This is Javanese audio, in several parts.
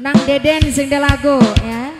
Nang Deden sing lagu ya.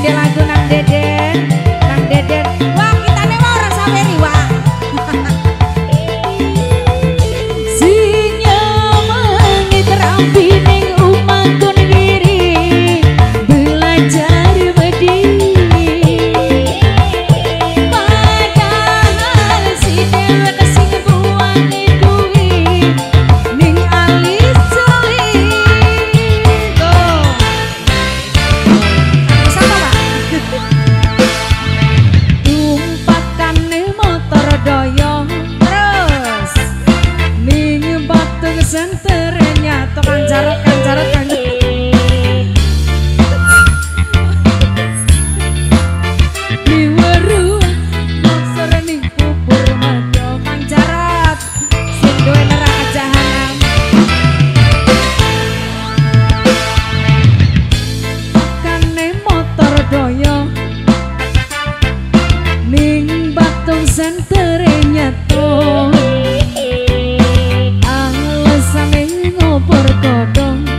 Oke lagu Tungsen ternyata Alasan ngobor kodong